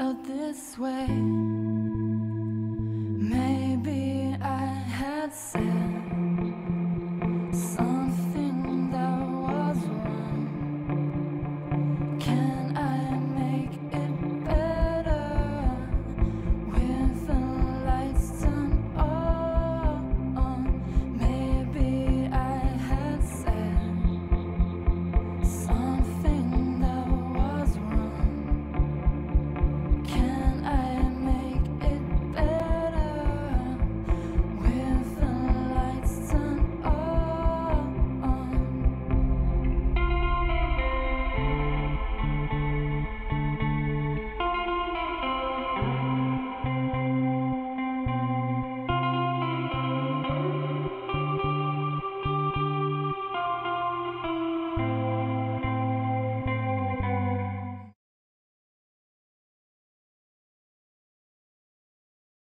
out this way. Maybe I had said something.